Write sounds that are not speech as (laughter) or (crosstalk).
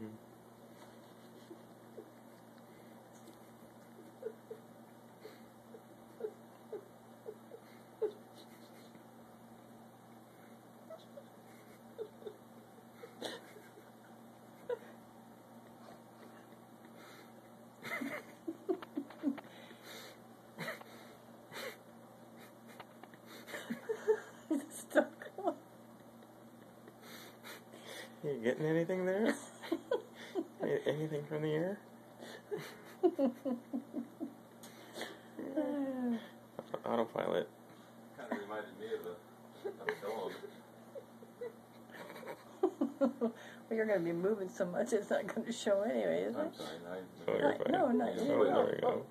Mhm. It's (laughs) You getting anything there? (laughs) Anything from the air? (laughs) Autopilot. Kind of reminded me of a, of a dog. (laughs) well, you're going to be moving so much, it's not going to show anyway, is it? I'm sorry. I, Oh, you're Right, fine. no, not you. Oh, no. there we go.